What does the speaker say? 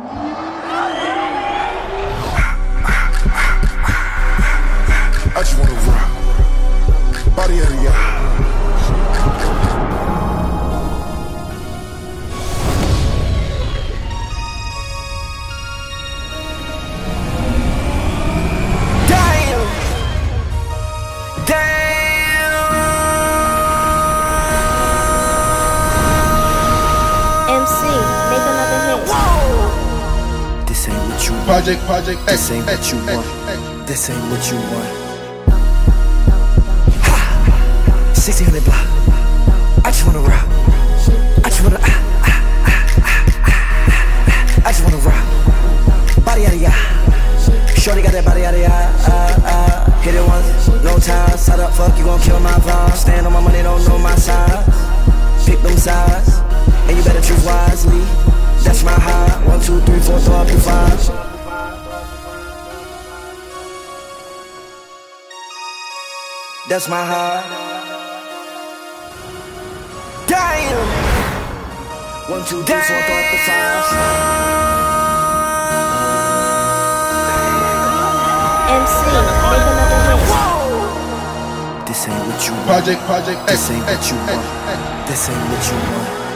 I just wanna rock. Body of the year. Damn! Damn! MC, make another hit. Whoa! This ain't what you want. Project, project, This ain't what you want. This ain't what you want. Ha! 1600 block. I just wanna rock. I just wanna. Ah, ah, ah, ah, ah, ah. I just wanna rock. Body out of ya. Shorty got that body out of ya. Uh, uh. Hit it once, no time. Side up, fuck, you gon' kill my vibe. Stand on my money, don't know my side. That's my heart. Damn. One, two, three, four, throw up. MC, make another hit. This ain't what you want. Project, project, This ain't what you want. This ain't what you want.